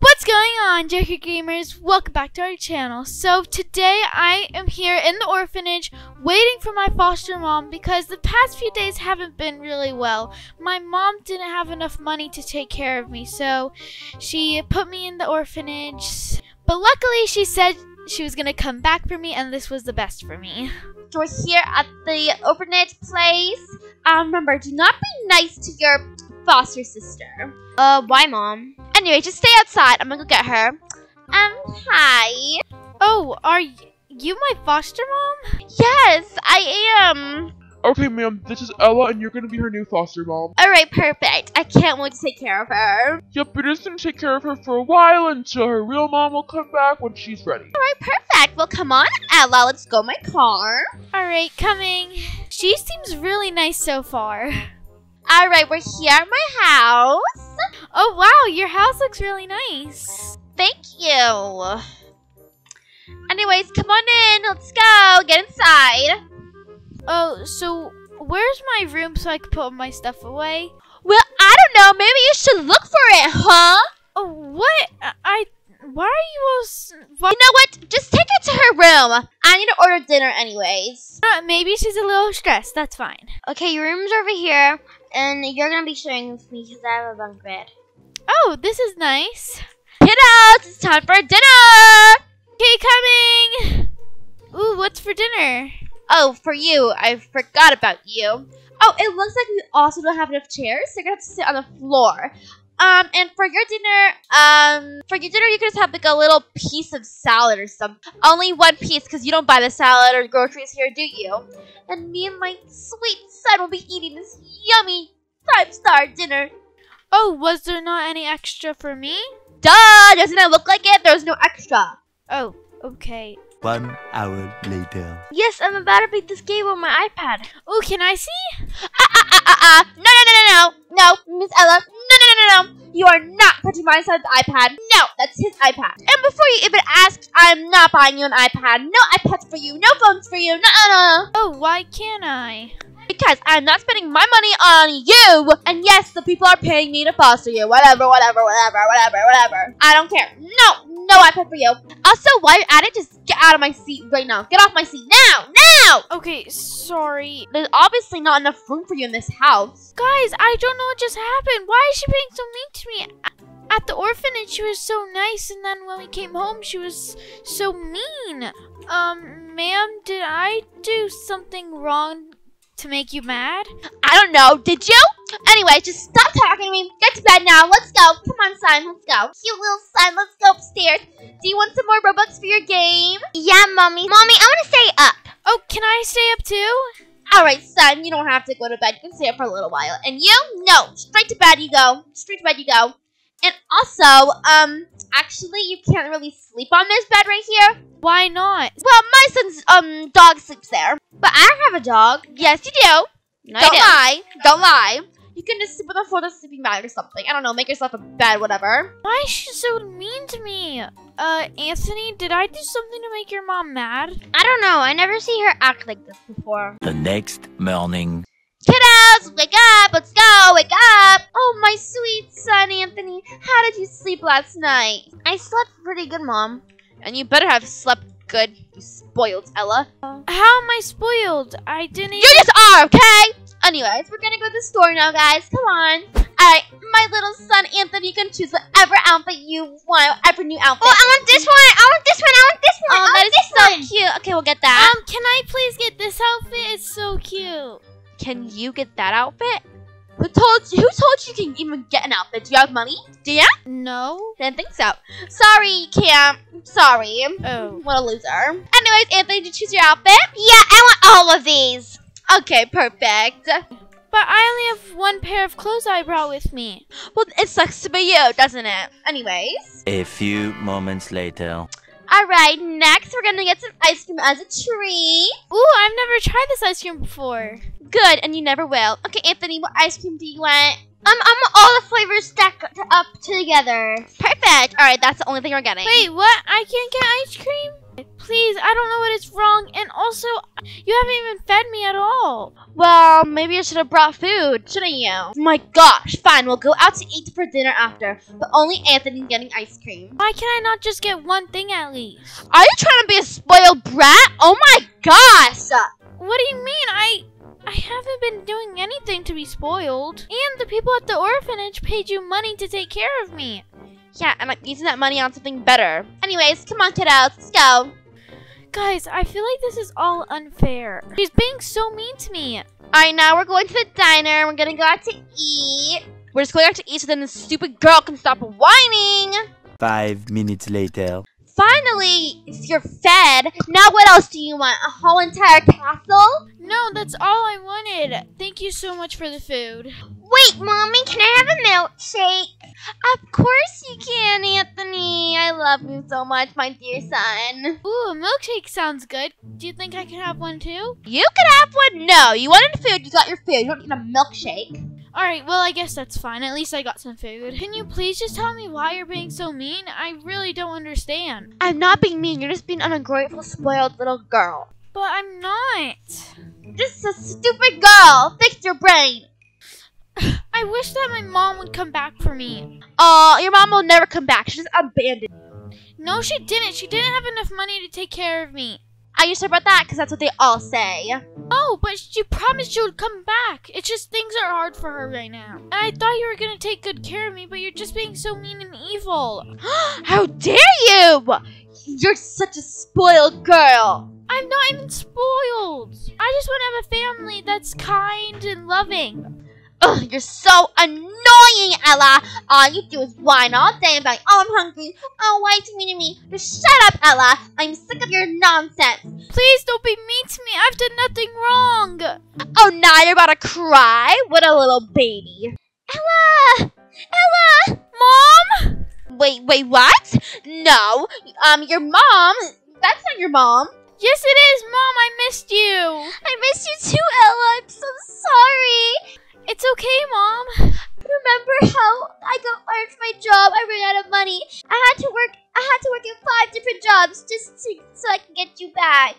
What's going on, JKrew Gamers? Welcome back to our channel. So today I am here in the orphanage waiting for my foster mom because the past few days haven't been really well. My mom didn't have enough money to take care of me, so she put me in the orphanage. But luckily she said she was gonna come back for me and this was the best for me. We're here at the orphanage place. Um, remember, do not be nice to your foster sister. Uh, why, Mom? Anyway, just stay outside. I'm gonna go get her. Um, hi. Oh, are you my foster mom? Yes, I am. Okay, ma'am, this is Ella, and you're gonna be her new foster mom. Alright, perfect. I can't wait to take care of her. Yep, you're just gonna take care of her for a while until her real mom will come back when she's ready. Alright, perfect. Well, come on, Ella. Let's go my car. Alright, coming. She seems really nice so far. Alright, we're here at my house. Oh wow, your house looks really nice. Thank you. Anyways, come on in. Let's go. Get inside. Oh, so where's my room so I can put my stuff away? Well, I don't know. Maybe you should look for it, huh? Oh, what? I, why are you all? Why, You know what? Just take her to her room. I need to order dinner anyways. uh, maybe she's a little stressed. That's fine. Okay, your room's over here, and you're gonna be sharing with me because I have a bunk bed. Oh, this is nice. Kiddos, it's time for dinner. Okay, coming. Ooh, what's for dinner? Oh, for you. I forgot about you. Oh, it looks like we also don't have enough chairs, so you're gonna have to sit on the floor. Um, and for your dinner, um, for your dinner, you can just have like a little piece of salad or something. Only one piece, because you don't buy the salad or groceries here, do you? And me and my sweet son will be eating this yummy five-star dinner. Oh, was there not any extra for me? Duh! Doesn't it look like it? There's no extra. Oh, okay. One hour later. Yes, I'm about to beat this game on my iPad. Oh, can I see? Ah, ah, ah, ah, ah. No, no, no, no, no. No, Miss Ella. No, no, no, no, no. You are not touching my son's iPad. No, that's his iPad. And before you even ask, I'm not buying you an iPad. No iPads for you. No phones for you. No, no, no. Oh, why can't I? Because I'm not spending my money on you. And yes, the people are paying me to foster you. Whatever, whatever, whatever, whatever, whatever. I don't care. No, no iPad for you. Also, while you're at it, just get out of my seat right now. Get off my seat now, now. Okay, sorry. There's obviously not enough room for you in this house. Guys, I don't know what just happened. Why is she being so mean to me? At the orphanage, she was so nice, and then when we came home, she was so mean. Um, ma'am, did I do something wrong to make you mad? I don't know. Did you? Anyway, just stop talking to me. Get to bed now. Let's go. Come on, son. Let's go. Cute little son. Let's go upstairs. Do you want some more Robux for your game? Yeah, Mommy. Mommy, I want to stay up. Oh, can I stay up too? All right, son. You don't have to go to bed. You can stay up for a little while. And you? No. Straight to bed you go. Straight to bed you go. And also, um, actually, you can't really sleep on this bed right here. Why not? Well, my son's um dog sleeps there. But I don't have a dog. Yes, you do. No, don't I lie. Don't lie. You can just sleep on the floor of the sleeping bag or something. I don't know. Make yourself a bed, whatever. Why is she so mean to me? Uh, Anthony, did I do something to make your mom mad? I don't know. I never see her act like this before. The next morning. Kiddos, wake up! Let's go! Wake up! Oh, my sweet son, Anthony. How did you sleep last night? I slept pretty good, Mom. And you better have slept good, you spoiled Ella. How am I spoiled? I didn't. You just are, okay? Anyways, we're gonna go to the store now, guys. Come on. Alright, my little son, Anthony, you can choose whatever outfit you want, whatever new outfit. Oh, I want this one. I want this one. I want this one. Oh, I that this so one. cute. Okay, we'll get that. Um, can I please get this outfit? It's so cute. Can you get that outfit? Who told you? Who told you you can even get an outfit? Do you have money? Do ya? No. Didn't think so. Sorry, you can't. Sorry. Oh. What a loser. Anyways, Anthony, did you choose your outfit? Yeah, I want all of these. Okay, perfect. But I only have one pair of clothes I brought with me. Well, it sucks to be you, doesn't it? Anyways. A few moments later. Alright, next we're gonna get some ice cream as a treat. Ooh, I've never tried this ice cream before. Good, and you never will. Okay, Anthony, what ice cream do you want? Um, I want all the flavors stacked up together. Perfect. Alright, that's the only thing we're getting. Wait, what? I can't get ice cream? please, I don't know what is wrong. And also, you haven't even fed me at all. Well, maybe I should have brought food, shouldn't you? My gosh, fine, we'll go out to eat for dinner after, but only Anthony getting ice cream. Why can I not just get one thing at least? Are you trying to be a spoiled brat? Oh my gosh! What do you mean? I I haven't been doing anything to be spoiled. And the people at the orphanage paid you money to take care of me. Yeah, and I'm using that money on something better. Anyways, come on, kiddos, let's go. Guys, I feel like this is all unfair. She's being so mean to me. Alright, now we're going to the diner. We're gonna go out to eat. We're just going out to eat so then this stupid girl can stop whining. Five minutes later. Finally, if you're fed, now what else do you want? A whole entire castle? No, that's all I wanted. Thank you so much for the food. Wait, mommy, can I have a milkshake? Of course you can, Anthony. I love you so much, my dear son. Ooh, a milkshake sounds good. Do you think I can have one too? You could have one. No, you wanted food. You got your food. You don't need a milkshake. Alright, well, I guess that's fine. At least I got some food. Can you please just tell me why you're being so mean? I really don't understand. I'm not being mean. You're just being an ungrateful, spoiled little girl. But I'm not. Just a stupid girl. Fix your brain. I wish that my mom would come back for me. Oh, your mom will never come back. She just abandoned. you. No, she didn't. She didn't have enough money to take care of me. Are you sure about that? Because that's what they all say. Oh, but she promised she would come back. It's just things are hard for her right now. And I thought you were gonna take good care of me, but you're just being so mean and evil. How dare you! You're such a spoiled girl. I'm not even spoiled. I just want to have a family that's kind and loving. Ugh, you're so annoying, Ella. All you do is whine all day about, oh, I'm hungry. Oh, why you mean to me? Just shut up, Ella. I'm sick of your nonsense. Please don't be mean to me. I've done nothing wrong. Oh, now you're about to cry? What a little baby. Ella! Ella! Mom? Wait, wait, what? No, um, your mom. That's not your mom. Yes, it is, Mom. I missed you. I missed you too, Ella. I'm so sorry. It's okay, Mom. Remember how I got fired from my job? I ran out of money. I had to work. I had to work in five different jobs just to, so I can get you back.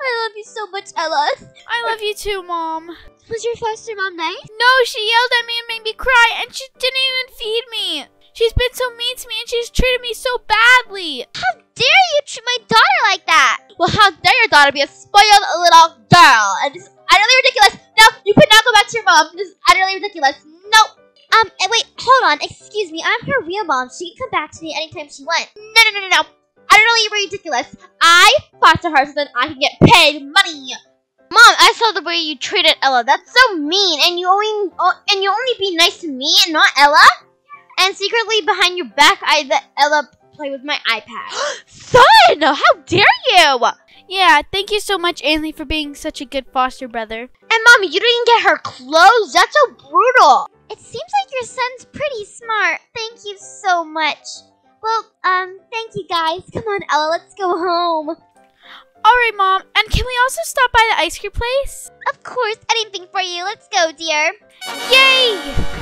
I love you so much, Ella. I love you too, Mom. Was your foster mom nice? No, she yelled at me and made me cry, and she didn't even feed me. She's been so mean to me, and she's treated me so badly. How dare you treat my daughter like that? Well, how dare your daughter be a spoiled little girl? And is utterly ridiculous. No, you could not go back to your mom. This is utterly ridiculous. No. Um, wait, hold on. Excuse me. I'm her real mom. She can come back to me anytime she wants. No, no, no, no, no. Utterly ridiculous. I foster her so that I can get paid money. Mom, I saw the way you treated Ella. That's so mean, and you only oh, and you only be nice to me and not Ella. And secretly behind your back, I let Ella play with my iPad. Son, how dare you? Yeah, thank you so much, Anthony, for being such a good foster brother. And mommy, you didn't get her clothes. That's so brutal. It seems like your son's pretty smart. Thank you so much. Well, um, thank you guys. Come on, Ella, let's go home. All right, Mom. And can we also stop by the ice cream place? Of course, anything for you. Let's go, dear. Yay!